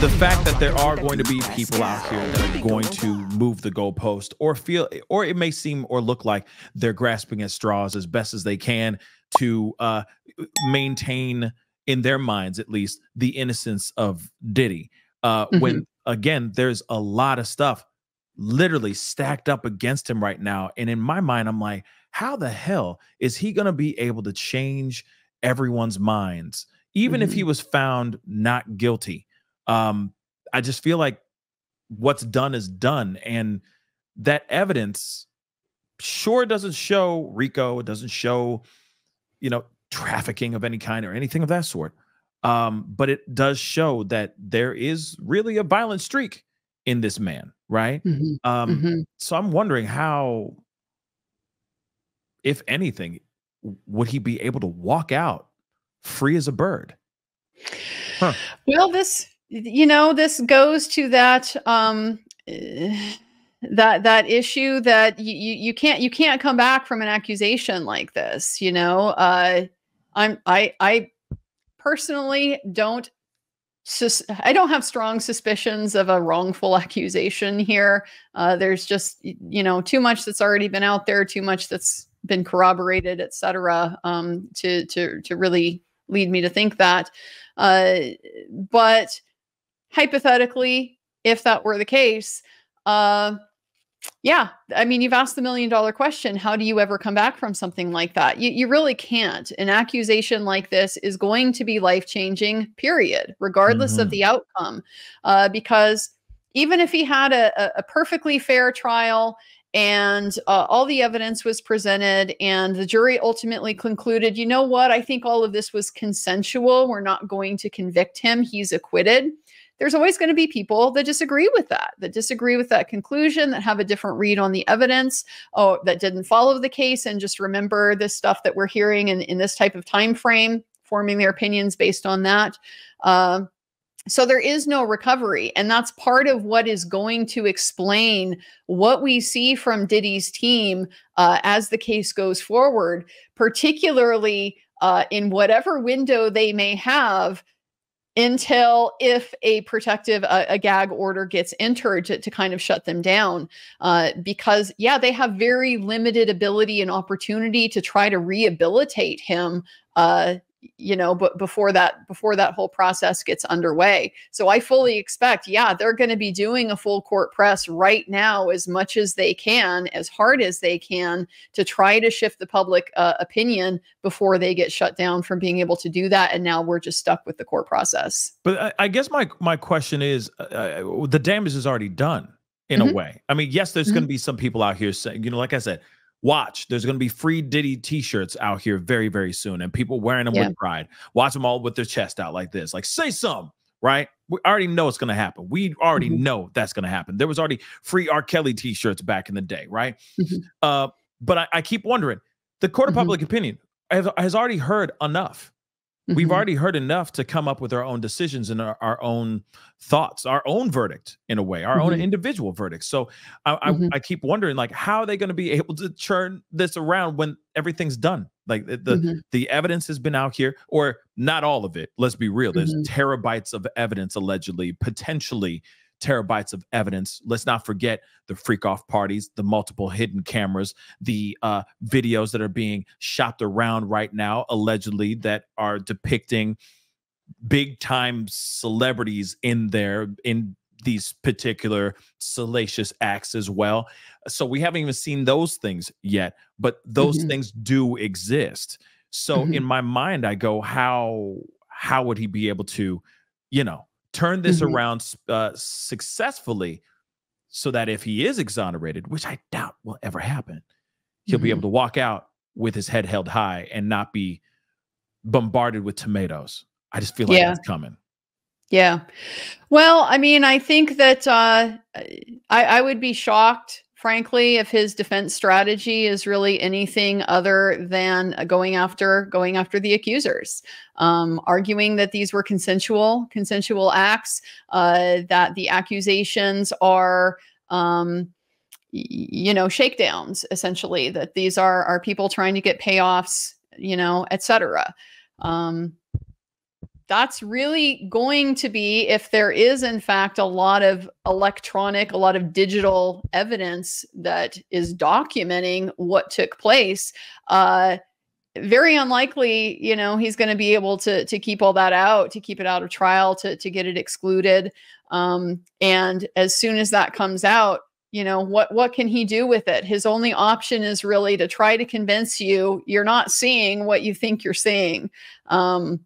The fact that there are going to be people out here that are going to move the goalpost or feel, or it may seem or look like they're grasping at straws as best as they can to uh, maintain, in their minds at least, the innocence of Diddy. Uh, mm-hmm. When again, there's a lot of stuff literally stacked up against him right now. And in my mind, I'm like, how the hell is he going to be able to change everyone's minds, even mm-hmm. if he mm-hmm. was found not guilty? Um, I just feel like what's done is done. And that evidence sure doesn't show RICO, it doesn't show, you know, trafficking of any kind or anything of that sort. Um, but it does show that there is really a violent streak in this man, right? Mm-hmm. Um, mm-hmm. So I'm wondering how, if anything, would he be able to walk out free as a bird? Huh. Well, this, you know, this goes to that. Um, that that issue that you, you you can't you can't come back from an accusation like this you know uh i'm i i personally don't sus- I don't have strong suspicions of a wrongful accusation here. Uh, there's just you know too much that's already been out there, too much that's been corroborated, et cetera, um, to to to really lead me to think that. Uh, but hypothetically, if that were the case, uh, yeah, I mean, you've asked the million dollar question. How do you ever come back from something like that? You, you really can't. An accusation like this is going to be life changing, period, regardless mm-hmm. of the outcome. Uh, because even if he had a, a perfectly fair trial and uh, all the evidence was presented and the jury ultimately concluded you know what? I think all of this was consensual. We're not going to convict him. He's acquitted. There's always going to be people that disagree with that, that disagree with that conclusion, that have a different read on the evidence, oh, that didn't follow the case and just remember this stuff that we're hearing in, in this type of time frame, forming their opinions based on that. Uh, so there is no recovery. And that's part of what is going to explain what we see from Diddy's team uh, as the case goes forward, particularly uh, in whatever window they may have until if a protective uh, a gag order gets entered to, to kind of shut them down uh, because yeah they have very limited ability and opportunity to try to rehabilitate him uh, you know but before that before that whole process gets underway so i fully expect yeah they're going to be doing a full court press right now as much as they can as hard as they can to try to shift the public uh, opinion before they get shut down from being able to do that and now we're just stuck with the court process but i, I guess my my question is uh, uh the damage is already done in mm-hmm. a way i mean yes there's mm-hmm. going to be some people out here saying you know like i said Watch, there's going to be free Diddy t-shirts out here very, very soon, and people wearing them yeah. with pride. Watch them all with their chest out like this. Like, say some, right? We already know it's going to happen. We already mm-hmm. know that's going to happen. There was already free R. Kelly t-shirts back in the day, right? Mm-hmm. Uh, but I, I, keep wondering, the court of mm-hmm. public opinion has, has already heard enough. Mm-hmm. We've already heard enough to come up with our own decisions and our, our own thoughts, our own verdict in a way, our mm-hmm. own individual verdict. So I, mm-hmm. I, I, keep wondering, like, how are they going to be able to turn this around when everything's done? Like the the, mm-hmm. the, evidence has been out here, or not all of it. Let's be real. There's mm-hmm. terabytes of evidence allegedly, potentially terabytes of evidence. Let's not forget the freak off parties, the multiple hidden cameras, the uh, videos that are being shopped around right now, allegedly, that are depicting big time celebrities in there in these particular salacious acts as well. So we haven't even seen those things yet, but those mm-hmm. things do exist. So mm-hmm. in my mind, I go, how how would he be able to, you know, turn this mm-hmm. around uh, successfully so that if he is exonerated, which I doubt will ever happen, he'll mm-hmm. be able to walk out with his head held high and not be bombarded with tomatoes. I just feel like yeah. that's coming. Yeah. Well, I mean, I think that uh, I, I would be shocked frankly, if his defense strategy is really anything other than going after going after the accusers, um, arguing that these were consensual consensual acts, uh, that the accusations are. Um, you know shakedowns essentially that these are are people trying to get payoffs you know etc um that's really going to be if there is in fact a lot of electronic a lot of digital evidence that is documenting what took place uh very unlikely you know he's going to be able to to keep all that out to keep it out of trial to to get it excluded. Um and as soon as that comes out you know what what can he do with it? His only option is really to try to convince you you're not seeing what you think you're seeing. Um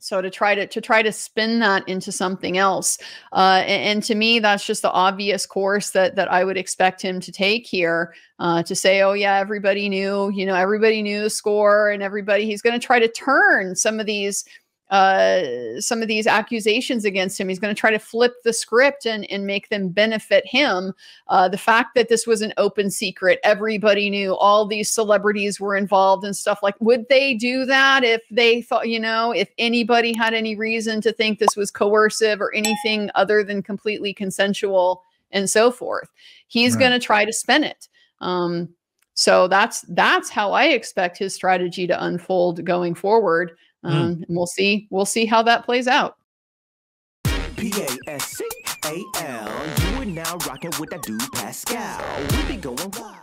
so to try to to try to spin that into something else uh, and, and, to me that's just the obvious course that that i would expect him to take here uh, to say oh yeah everybody knew you know everybody knew the score and everybody he's going to try to turn some of these uh, some of these accusations against him. He's going to try to flip the script and, and make them benefit him. Uh, the fact that this was an open secret, everybody knew all these celebrities were involved and stuff like, would they do that if they thought, you know, if anybody had any reason to think this was coercive or anything other than completely consensual and so forth? He's right. going to try to spin it. Um, so that's that's how I expect his strategy to unfold going forward. Hmm. Um, mm. And we'll see. We'll see how that plays out. P A S C A L. You are now rocking with that dude Pascal. We be going wild.